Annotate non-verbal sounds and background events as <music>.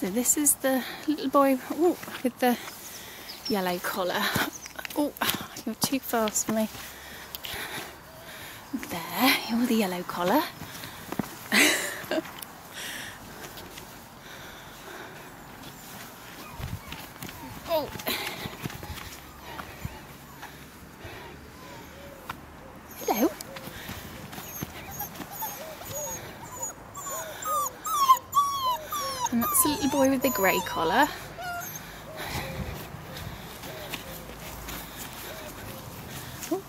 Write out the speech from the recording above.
So this is the little boy ooh, with the yellow collar. Oh, you're too fast for me. There, you're the yellow collar. <laughs> oh. And that's the little boy with the grey collar. Ooh.